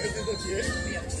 Quer dizer,